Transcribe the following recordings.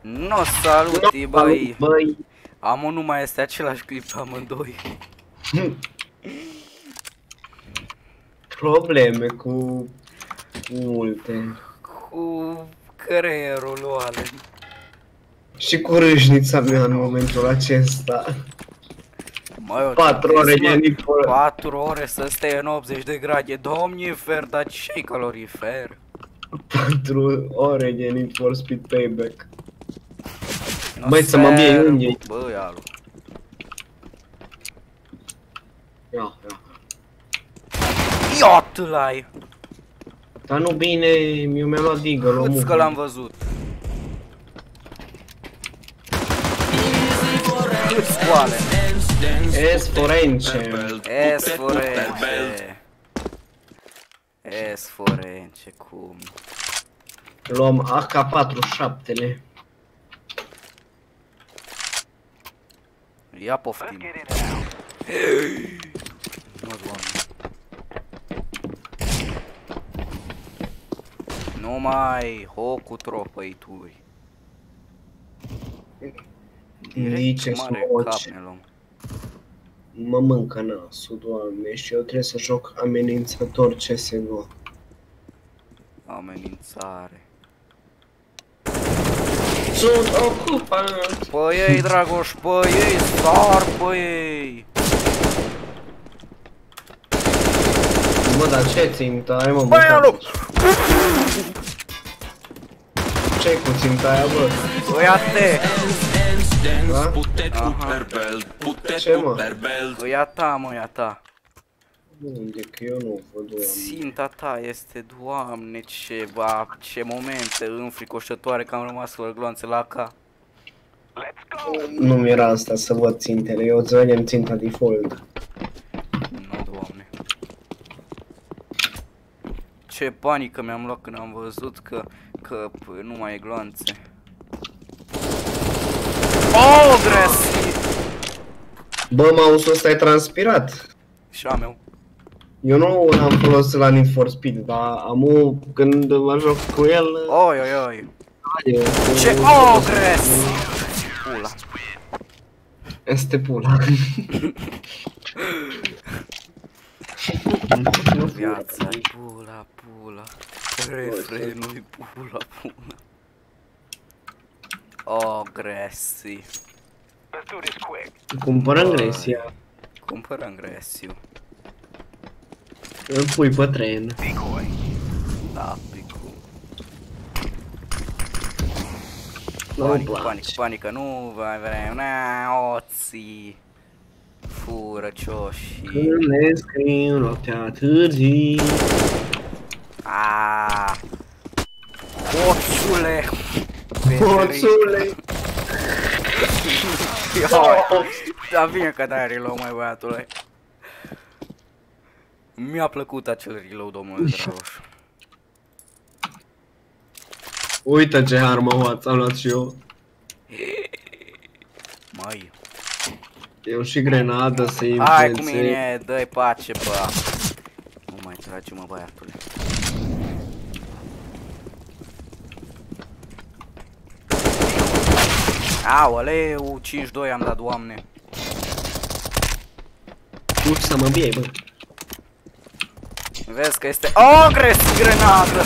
No, salut, No, băi. Băi, Amo nu mai este același clip amândoi. probleme cu multe. Cu creierul lui Allen. Și cu râșnița mea în momentul acesta. Măi, eu 4 ore mă, de Nicol. 4 ore să stai în 80 de grade. Domne, fer, dar ce calorifer? 4 ore de Need for Speed Payback. No, Băi, să mă fer, bie unghii. Băi, alu. Ia, ia. Iot l-ai! Dar nu bine, eu mi-am luat digger, Cât omul. că l-am văzut. Cât scoale. S forence. S forence. S forence, cum? Luăm AK-47-le. Ia poftim. Mă, doamne. Nu mai ho cu tropăituri. Zice mare smoci. cap ne luăm. Mă mâncă nasul, doamne, și eu trebuie să joc amenințător CSGO. Amenințare. Sunt ocupat! Pe ei, Dragoș, pe ei, star pe ei. Bă, dar ce țintă ai, mă, Băi, mâncat? alu! Ce cu ținta aia, bă? Ia-te! Da? Putet Aha. cu perbel, putet Ce, cu mă? perbel. Ia ta, mă, ia ta. Unde, că eu nu văd, doamne. Ținta ta este, doamne, ce, ba, ce momente înfricoșătoare că am rămas fără gloanțe la ca. Nu mi-era asta să văd țintele, eu îți vedem ținta default. Nu, doamne. Ce panică mi-am luat când am văzut că, că p- nu mai e gloanțe. Oh, gresi! Bă, mouse-ul ăsta e transpirat. Și a meu. Eu nu l-am folosit la Need for Speed, dar amu când mă joc cu el... Oi, oi, oi. e- Ce? Oh, gresi! Pula. Este pula. Viața e pula, pula. Refrenul pula, pula. Oh, gresi. Cumpărăm gresia. Cumpărăm gresiu. Îl pui pe tren. Da, picu. Nu-mi Panică, place. panică, panică, nu mai vrem, na, oții. Fură cioșii. Când ne scriu noaptea târzii. Aaaa. Oțule. Hoțule! Da, bine că dai reload, mai băiatule. Mi-a plăcut acel reload, domnule Dragoș. Uite ce armă hoață am luat și eu. Mai. Eu și grenadă să Hai cu influențe. mine, dă-i pace, bă. Nu mai trage, mă, băiatule. Aoleu, 5-2 am dat, doamne. Pur să mă biei, bă. Vezi că este... Oh, gres, grenadă!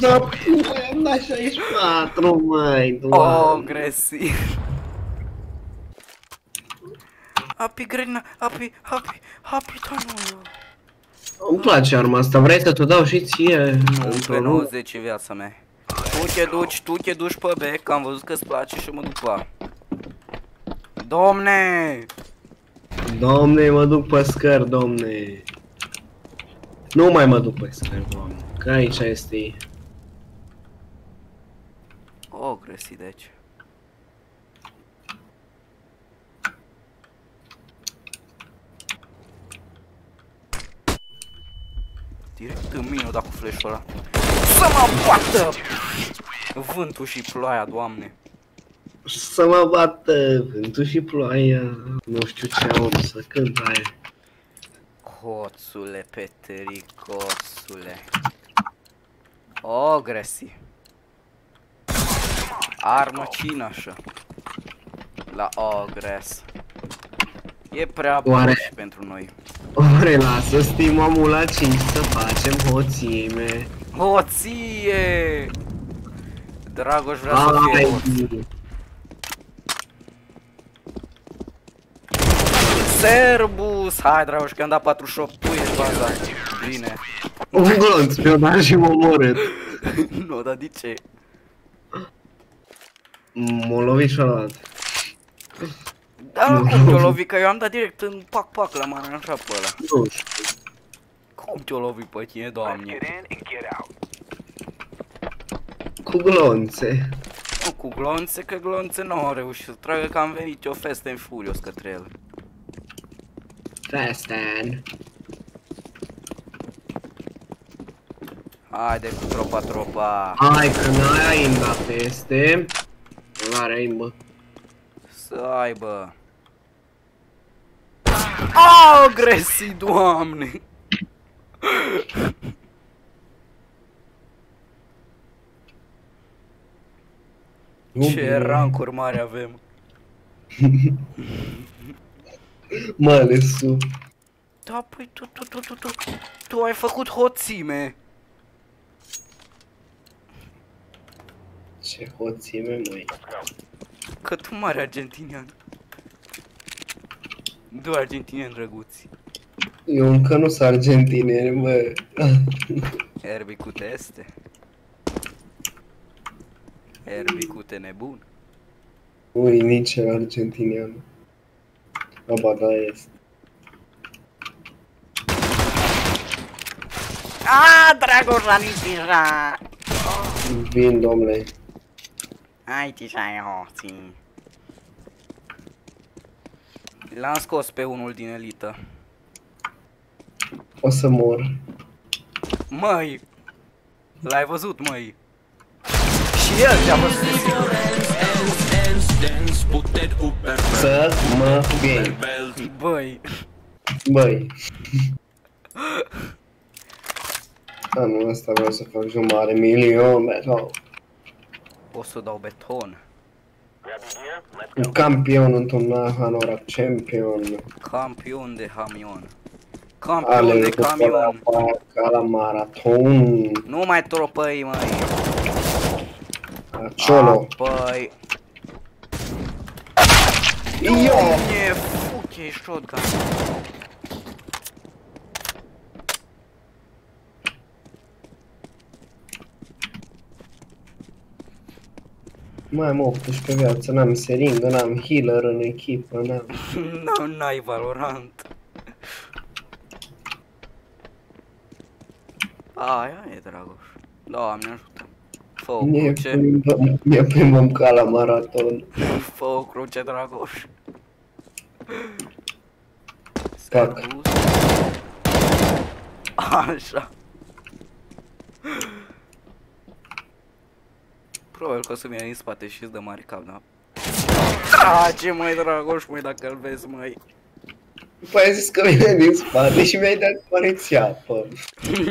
Da, pula, am dat 64, măi, Oh, doamne. gresi. Api grena, api, api, api, tanul. Îmi place arma asta, vrei să te dau și ție? Nu, într-o pe lună? 90 e viața mea. Tu te duci, tu te duci pe bec, că am văzut că îți place și mă duc pe A. Domne! Domne, mă duc pe scări, domne. Nu mai mă duc pe scări, domne. Că aici este... O, gresi, deci. Direct în mine o dat cu flash-ul ăla. Să mă bată! Vântul și ploaia, doamne. Să mă bată vântul și ploaia. Nu știu ce aud să cânt aia. Coțule, Petricosule. O, gresi. Armă cine așa? La Ogres. E prea Oare- Oare... pentru noi. Ore, lasă stimamul la 5 să facem hoțime. Hoție! Dragoș vrea să fie Ai, hoț. Serbus! Hai, Dragoș, că am dat 48, tu ești baza. Bine. un glonț mi-o dat și m-a omorât. nu, dar de ce? M-a lovit și-a luat. Da, cum te-o lovi, că eu am dat direct în pac-pac la mână, așa pe ăla. Nu știu. Cum te-o lovi pe tine, doamne? Cu glonțe. Nu, cu glonțe, că glonțe nu au reușit să tragă că am venit eu Fast and Furious către el. Festen. Haide cu tropa tropa. Hai că n-ai aimba peste. Nu are aimbă. Să aibă. Agresii, doamne! Ce rancuri mari avem. Mai ales sub. Da, păi tu, tu, tu, tu, tu, tu ai făcut hoțime. Ce hoțime, măi. Că tu mare argentinian. Doi argentinieni drăguți. Eu încă nu sunt argentineni, bă. Erbicute este. Erbicute nebun. Ui, nici el argentinian. Aba, da, este. A, Dragoș, a Nitișa! Vin, domnule. Hai, Tișa, e hoții. L-am scos pe unul din elită. O să mor. Măi! L-ai văzut, măi! Și el te-a văzut. Să mă vin. Băi, Băi. Anul ăsta vreau să fac jumare milion, bă. o să dau beton. Un campion într-un Hanorac Champion. Campion de hamion. Campion Ale de camion. ca la maraton. Nu mai tropăi, măi. Acolo. Apoi... Eu. Doamne, fuck, e shotgun. Mai am 18 viață, n-am seringă, n-am healer în echipă, n-am... Nu, n-ai Valorant. Aia e, Dragoș. Doamne ajută. Fă o Ne cruce, plimbăm, ne plimbăm ca la maraton. fă o cruce, Dragoș. Fac. Servus. Așa. Probabil că o să vină din spate și îți dă mare cap, da? Trage, măi, Dragoș, măi, dacă îl vezi, măi. Păi ai zis că vine din spate și mi-ai dat corecție apă.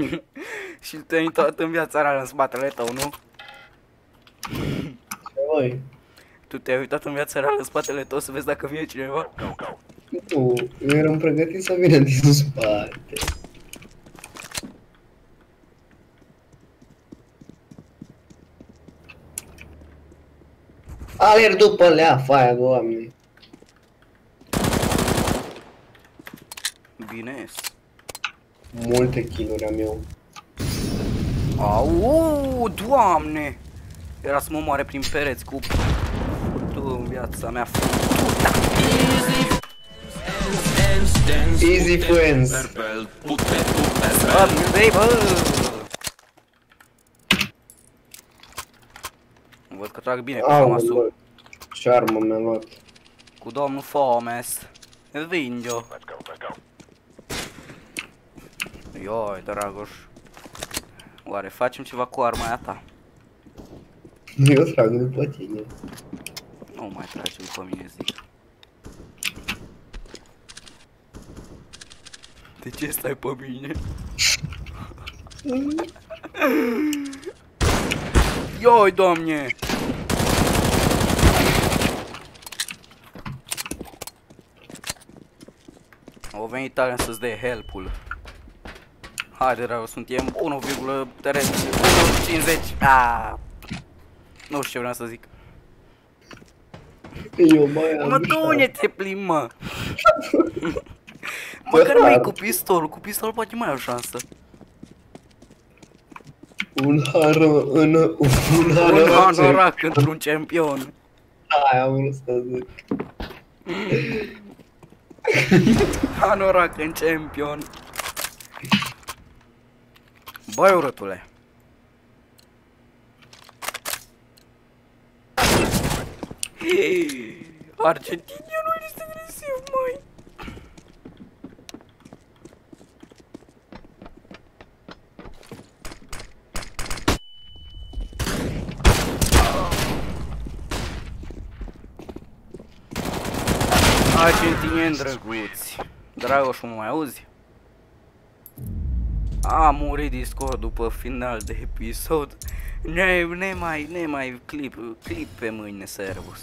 și te-ai uitat în viața reală în spatele tău, nu? Ce voi? Tu te-ai uitat în viața reală în spatele tău să vezi dacă vine cineva? Nu, eu eram pregătit să vină din spate. Alerg după leafa aia, doamne. Bine Multe kill-uri am eu. Au, doamne! Era să mă moare prin pereți cu... Tu în viața mea fututa. Easy friends. Bă, vrei, bă! Văd că trag bine cu Au, Famasul. bă. Ce armă mi-a luat. Cu domnul Fomes. Vindio. Ioi, Dragoș. Oare facem ceva cu arma aia ta? Eu trag, nu-mi place el. Nu mai trage după mine, zic. De ce stai pe mine? Ioi, domne! Au venit tare să-ți dea help-ul. Haide, rău, suntem 1,50. Ah, nu știu ce vreau să zic. Eu mai am Mă, tu unde te plimbi, mă? Măcar mai cu pistol, cu pistol poate mai ai o șansă. Un har în... Un Un har hanorac într-un champion. Aia am vrut să zic. Hanorac în champion. Băi, urătule. Argentinianul este agresiv, măi. Argentinieni drăguți. Dragoș, mă mai auzi? A murit Discord după final de episod. Ne, ne mai, ne mai clip, clip pe mâine, servus.